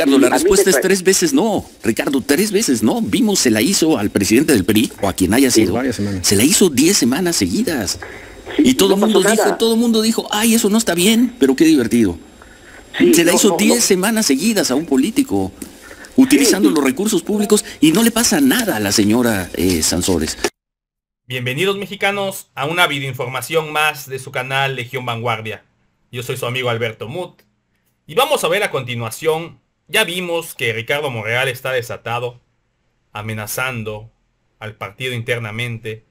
Ricardo, la respuesta es tres veces no. Ricardo, tres veces no. Vimos, se la hizo al presidente del PRI, o a quien haya sido. Se la hizo diez semanas seguidas. y todo el mundo dijo, todo el mundo dijo, ay, eso no está bien, pero qué divertido. se la hizo diez semanas seguidas a un político, utilizando los recursos públicos, y no le pasa nada a la señora eh, Sansores. Bienvenidos mexicanos a una videoinformación más de su canal Legión Vanguardia. Yo soy su amigo Alberto Mut. Y vamos a ver a continuación, ya vimos que Ricardo Monreal está desatado, amenazando al partido internamente.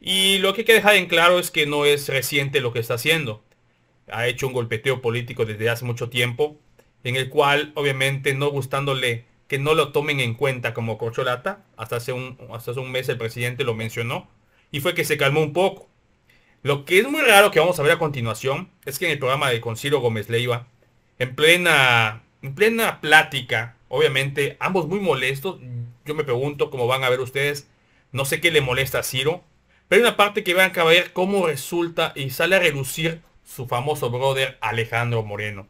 Y lo que hay que dejar en claro es que no es reciente lo que está haciendo. Ha hecho un golpeteo político desde hace mucho tiempo, en el cual obviamente no gustándole que no lo tomen en cuenta como corcholata, hasta hace un, hasta hace un mes el presidente lo mencionó, y fue que se calmó un poco. Lo que es muy raro que vamos a ver a continuación es que en el programa de Concilio Gómez Leiva, en plena, en plena plática, obviamente ambos muy molestos, yo me pregunto cómo van a ver ustedes, no sé qué le molesta a Ciro, pero hay una parte que van a ver cómo resulta y sale a relucir su famoso brother Alejandro Moreno.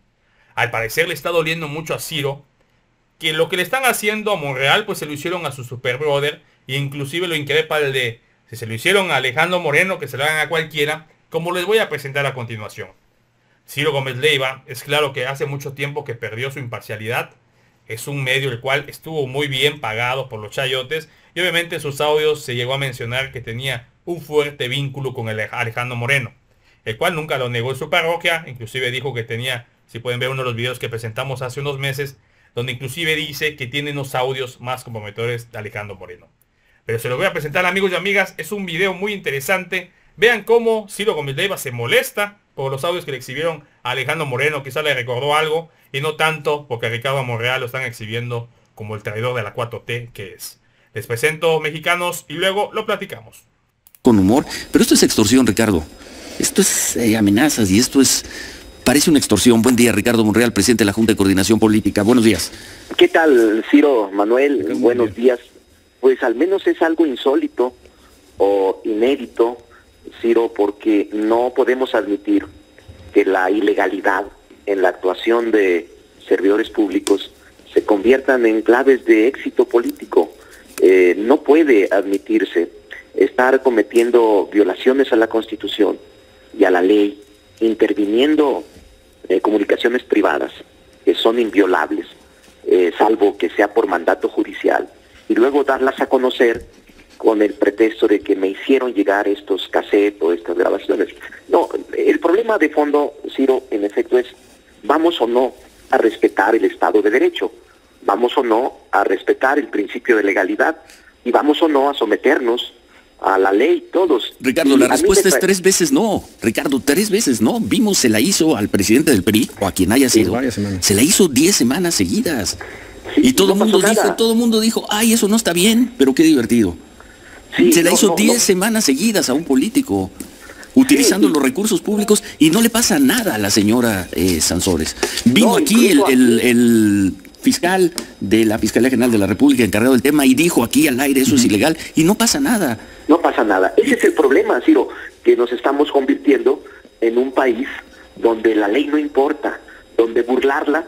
Al parecer le está doliendo mucho a Ciro que lo que le están haciendo a Monreal pues se lo hicieron a su super brother e inclusive lo increpa el de si se lo hicieron a Alejandro Moreno, que se lo hagan a cualquiera, como les voy a presentar a continuación. Ciro Gómez Leiva es claro que hace mucho tiempo que perdió su imparcialidad. Es un medio el cual estuvo muy bien pagado por los chayotes y obviamente en sus audios se llegó a mencionar que tenía un fuerte vínculo con el Alejandro Moreno, el cual nunca lo negó en su parroquia, inclusive dijo que tenía, si pueden ver uno de los videos que presentamos hace unos meses, donde inclusive dice que tiene unos audios más comprometedores de Alejandro Moreno. Pero se lo voy a presentar amigos y amigas. Es un video muy interesante. Vean cómo Ciro Gómez Leiva se molesta por los audios que le exhibieron a Alejandro Moreno. Quizá le recordó algo. Y no tanto porque a Ricardo Monreal lo están exhibiendo como el traidor de la 4T que es. Les presento mexicanos y luego lo platicamos. Con humor. Pero esto es extorsión, Ricardo. Esto es eh, amenazas y esto es... Parece una extorsión. Buen día, Ricardo Monreal, presidente de la Junta de Coordinación Política. Buenos días. ¿Qué tal, Ciro Manuel? Buenos días pues al menos es algo insólito o inédito, Ciro, porque no podemos admitir que la ilegalidad en la actuación de servidores públicos se conviertan en claves de éxito político. Eh, no puede admitirse estar cometiendo violaciones a la Constitución y a la ley, interviniendo en comunicaciones privadas que son inviolables, eh, salvo que sea por mandato judicial y luego darlas a conocer con el pretexto de que me hicieron llegar estos cassettes o estas grabaciones. No, el problema de fondo, Ciro, en efecto es, ¿vamos o no a respetar el Estado de Derecho? ¿Vamos o no a respetar el principio de legalidad? ¿Y vamos o no a someternos a la ley todos. Ricardo, la respuesta es tres veces no. Ricardo, tres veces no. Vimos, se la hizo al presidente del PRI, o a quien haya sido. Se la hizo diez semanas seguidas y todo el mundo dijo, todo mundo dijo, ay, eso no está bien, pero qué divertido. Se la hizo 10 semanas seguidas a un político, utilizando los recursos públicos y no le pasa nada a la señora eh, Sansores. Vino aquí el, fiscal de la Fiscalía General de la República encargado del tema y dijo aquí al aire eso es ilegal y no pasa nada. No pasa nada. Ese es el problema, Ciro, que nos estamos convirtiendo en un país donde la ley no importa, donde burlarla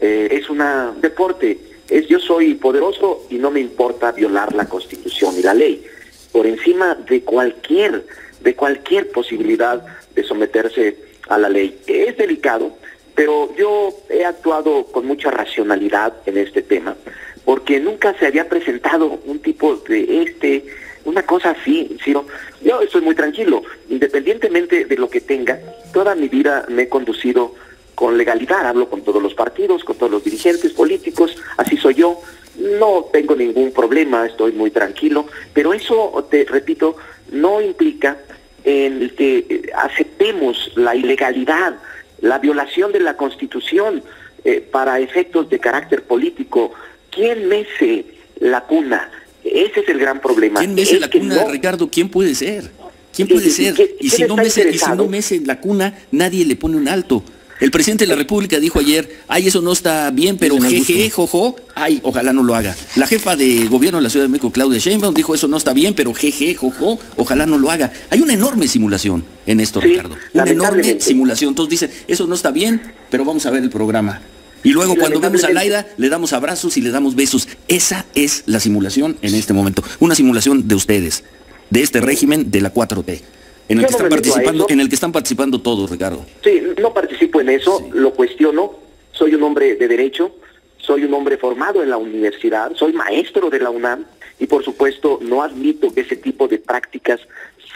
eh, es un deporte. Es yo soy poderoso y no me importa violar la Constitución y la ley. Por encima de cualquier, de cualquier posibilidad de someterse a la ley. Es delicado, pero yo he actuado con mucha racionalidad en este tema, porque nunca se había presentado un tipo de este, una cosa así, Ciro. Yo estoy muy tranquilo, independientemente de lo que tenga, toda mi vida me he conducido con legalidad, hablo con todos los partidos, con todos los dirigentes políticos, así soy yo, no tengo ningún problema, estoy muy tranquilo, pero eso, te repito, no implica en que eh, aceptemos la ilegalidad, la violación de la Constitución eh, para efectos de carácter político. ¿Quién mece la cuna? Ese es el gran problema. ¿Quién mece la cuna, Ricardo? ¿Quién puede ser? ¿Quién puede ser? Y si, no mece, y si no mece la cuna, nadie le pone un alto. El presidente de la República dijo ayer, ay, eso no está bien, pero jeje, jojo, ay, ojalá no lo haga. La jefa de gobierno de la Ciudad de México, Claudia Sheinbaum, dijo, eso no está bien, pero jeje, jojo, ojalá no lo haga. Hay una enorme simulación en esto, Ricardo. Una enorme simulación. Todos dicen, eso no está bien, pero vamos a ver el programa. Y luego cuando vemos a Laida, le damos abrazos y le damos besos. Esa es la simulación en este momento. Una simulación de ustedes, de este régimen de la 4T. En el, que están participando, en el que están participando todos, Ricardo. Sí, no participo en eso, lo cuestiono. Soy un hombre de derecho, soy un hombre formado en la universidad, soy maestro de la UNAM y por supuesto no admito que ese tipo de prácticas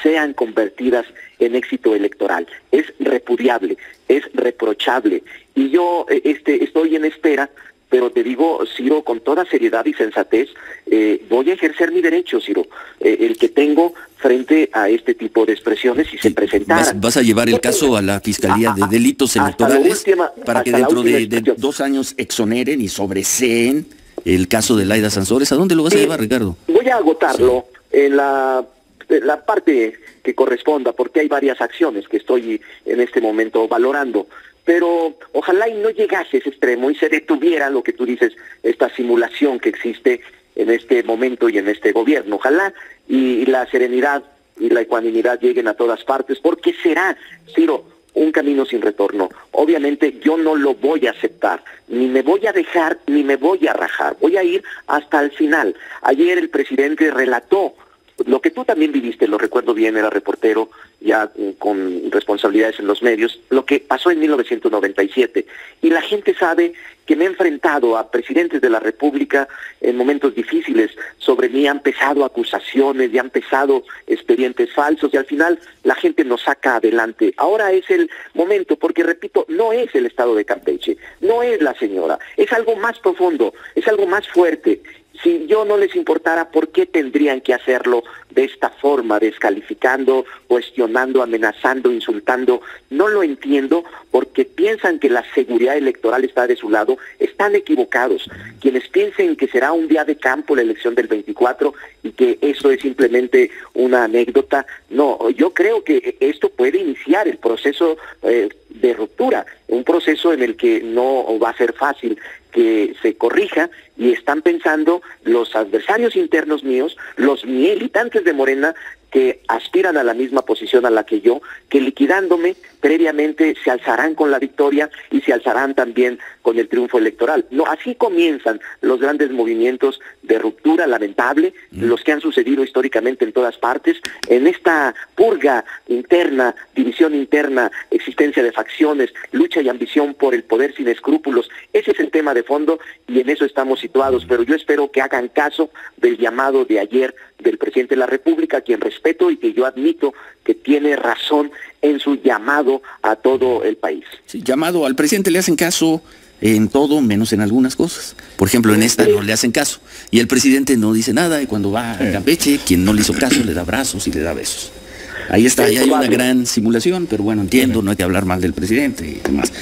sean convertidas en éxito electoral. Es repudiable, es reprochable. Y yo eh, este, estoy en espera, pero te digo, Ciro, con toda seriedad y sensatez, eh, voy a ejercer mi derecho, Ciro, eh, el que tengo frente a este tipo de expresiones si se presentaran. Vas, a llevar el caso a la Fiscalía de Delitos Electorales para que dentro de, dos años exoneren y sobreseen el caso de Laida Sansores. ¿A dónde lo vas a llevar, Ricardo? Voy a agotarlo en la la parte que corresponda, porque hay varias acciones que estoy en este momento valorando. Pero ojalá y no llegase a ese extremo y se detuviera lo que tú dices, esta simulación que existe en este momento y en este gobierno. Ojalá y, la serenidad y la ecuanimidad lleguen a todas partes, porque será, Ciro, un camino sin retorno. Obviamente yo no lo voy a aceptar, ni me voy a dejar, ni me voy a rajar. Voy a ir hasta el final. Ayer el presidente relató lo que tú también viviste, lo recuerdo bien, era reportero ya con responsabilidades en los medios, lo que pasó en 1997. Y la gente sabe que me he enfrentado a presidentes de la República en momentos difíciles. Sobre mí han pesado acusaciones y han pesado expedientes falsos y al final la gente nos saca adelante. Ahora es el momento, porque repito, no es el estado de Campeche, no es la señora, es algo más profundo, es algo más fuerte si yo no les importara, ¿por qué tendrían que hacerlo de esta forma, descalificando, cuestionando, amenazando, insultando? No lo entiendo porque piensan que la seguridad electoral está de su lado, están equivocados. Quienes piensen que será un día de campo la elección del 24 y que eso es simplemente una anécdota, no, yo creo que esto puede iniciar el proceso eh, de ruptura, un proceso en el que no va a ser fácil que se corrija y están pensando los adversarios internos míos, los militantes de Morena, que aspiran a la misma posición a la que yo, que liquidándome previamente se alzarán con la victoria y se alzarán también con el triunfo electoral. No, así comienzan los grandes movimientos de ruptura lamentable, mm. los que han sucedido históricamente en todas partes, en esta purga interna, división interna, existencia de facciones, lucha y ambición por el poder sin escrúpulos. Ese es el tema de fondo y en eso estamos situados, pero yo espero que hagan caso del llamado de ayer del presidente de la República, quien respeto y que yo admito que tiene razón en su llamado a todo el país. Sí, llamado al presidente le hacen caso en todo menos en algunas cosas. Por ejemplo, en esta no le hacen caso. Y el presidente no dice nada y cuando va a Campeche, quien no le hizo caso le da abrazos y le da besos. Ahí está, ahí hay una gran simulación, pero bueno, entiendo, no hay que hablar mal del presidente y demás.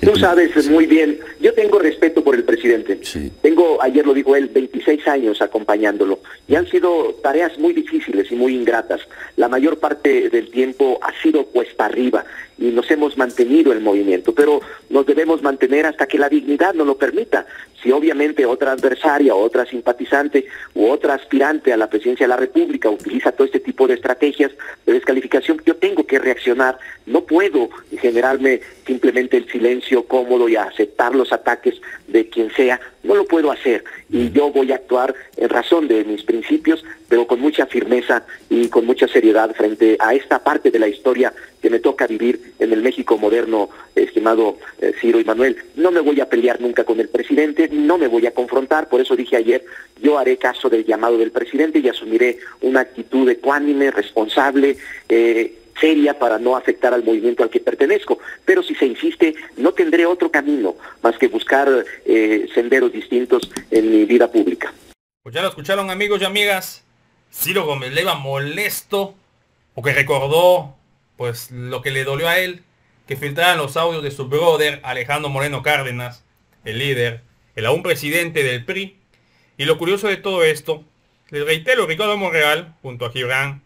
Tú sabes muy bien, yo tengo respeto por el presidente. Tengo, ayer lo dijo él, 26 años acompañándolo y han sido tareas muy difíciles y muy ingratas. La mayor parte del tiempo ha sido cuesta arriba y nos hemos mantenido el movimiento, pero nos debemos mantener hasta que la dignidad nos lo permita. Si obviamente otra adversaria, otra simpatizante u otra aspirante a la presidencia de la República utiliza todo este tipo de estrategias de descalificación, yo tengo que reaccionar. No puedo generarme simplemente el silencio cómodo y aceptar los ataques de quien sea. No lo puedo hacer y yo voy a actuar en razón de mis principios, pero con mucha firmeza y con mucha seriedad frente a esta parte de la historia que me toca vivir en el México moderno, estimado eh, Ciro y Manuel. No me voy a pelear nunca con el presidente, no me voy a confrontar, por eso dije ayer, yo haré caso del llamado del presidente y asumiré una actitud ecuánime, responsable, eh, seria para no afectar al movimiento al que pertenezco. Pero si se insiste, no tendré otro camino más que buscar eh, senderos distintos en mi vida pública. Pues ya lo escucharon amigos y amigas. Ciro Gómez Leiva molesto porque recordó pues lo que le dolió a él, que filtraran los audios de su brother Alejandro Moreno Cárdenas, el líder, el aún presidente del PRI. Y lo curioso de todo esto, les reitero, Ricardo Monreal, junto a Gibran,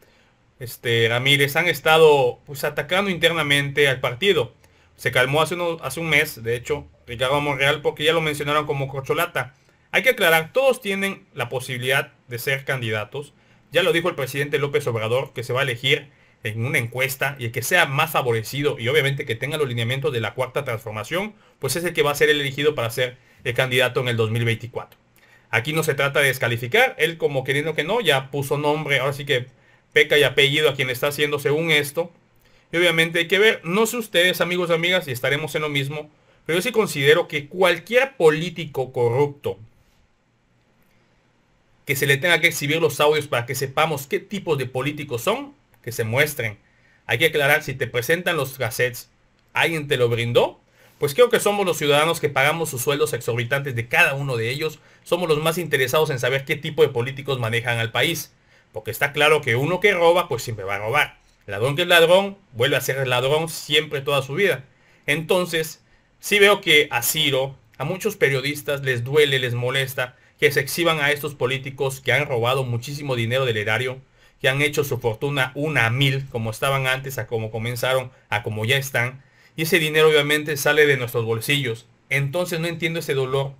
este, Ramírez, han estado pues atacando internamente al partido. Se calmó hace, un mes, de hecho, Ricardo Monreal, porque ya lo mencionaron como corcholata. Hay que aclarar, todos tienen la posibilidad de ser candidatos. Ya lo dijo el presidente López Obrador, que se va a elegir en una encuesta y el que sea más favorecido y obviamente que tenga los lineamientos de la cuarta transformación, pues es el que va a ser el elegido para ser el candidato en el 2024. Aquí no se trata de descalificar, él como queriendo que no, ya puso nombre, ahora sí que peca y apellido a quien está haciendo según esto. Y obviamente hay que ver, no sé ustedes amigos y amigas, y estaremos en lo mismo, pero yo sí considero que cualquier político corrupto que se le tenga que exhibir los audios para que sepamos qué tipos de políticos son, que se muestren. Hay que aclarar, si te presentan los cassettes, alguien te lo brindó, pues creo que somos los ciudadanos que pagamos sus sueldos exorbitantes de cada uno de ellos, somos los más interesados en saber qué tipo de políticos manejan al país. Porque está claro que uno que roba, pues siempre va a robar. El ladrón que es ladrón, vuelve a ser ladrón siempre toda su vida. Entonces, sí veo que a Ciro, a muchos periodistas les duele, les molesta que se exhiban a estos políticos que han robado muchísimo dinero del erario, que han hecho su fortuna una mil, como estaban antes, a como comenzaron, a como ya están. Y ese dinero obviamente sale de nuestros bolsillos. Entonces no entiendo ese dolor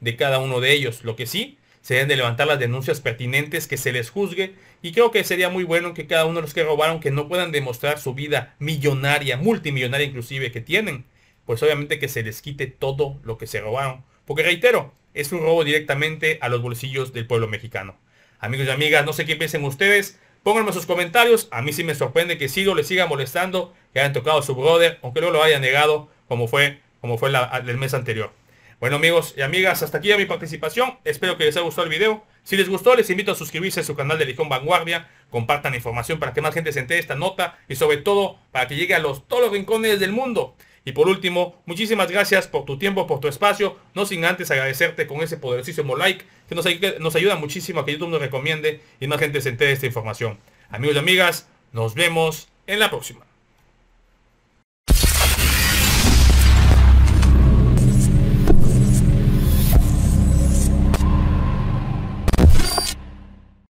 de cada uno de ellos. Lo que sí, se deben de levantar las denuncias pertinentes, que se les juzgue. Y creo que sería muy bueno que cada uno de los que robaron, que no puedan demostrar su vida millonaria, multimillonaria inclusive que tienen. Pues obviamente que se les quite todo lo que se robaron. Porque reitero, es un robo directamente a los bolsillos del pueblo mexicano. Amigos y amigas, no sé qué piensen ustedes. Pónganme sus comentarios. A mí sí me sorprende que Ciro le siga molestando, que hayan tocado a su brother, aunque luego lo haya negado, como fue, como fue el mes anterior. Bueno amigos y amigas, hasta aquí ya mi participación. Espero que les haya gustado el video. Si les gustó, les invito a suscribirse a su canal de Legión Vanguardia. Compartan información para que más gente se entere esta nota y sobre todo para que llegue a los, todos los rincones del mundo. Y por último, muchísimas gracias por tu tiempo, por tu espacio. No sin antes agradecerte con ese poderosísimo like que nos, nos ayuda muchísimo a que YouTube nos recomiende y más gente se entere esta información. Amigos y amigas, nos vemos en la próxima.